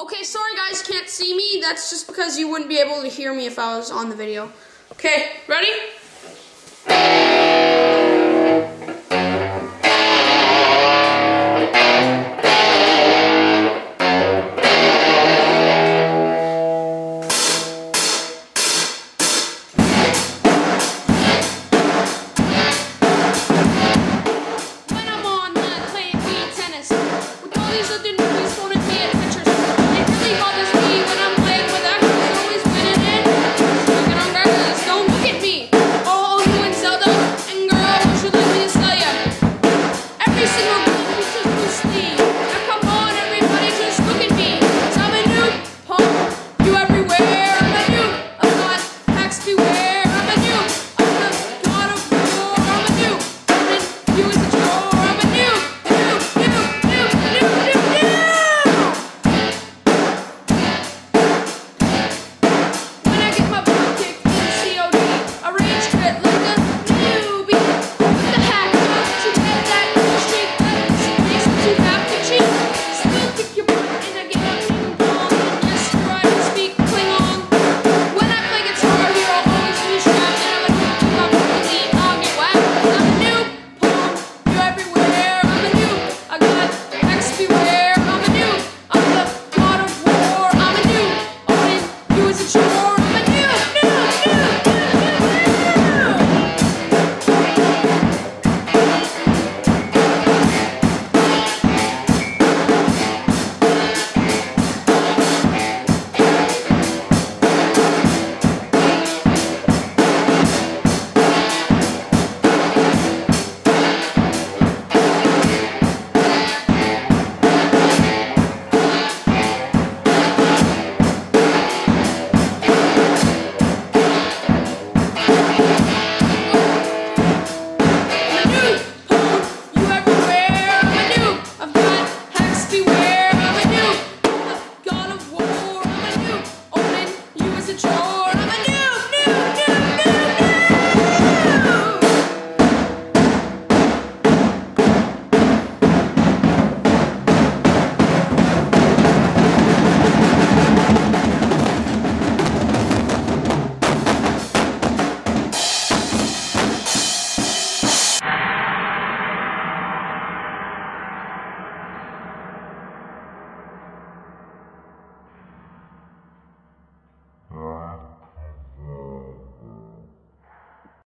Okay, sorry guys, can't see me. That's just because you wouldn't be able to hear me if I was on the video. Okay, ready?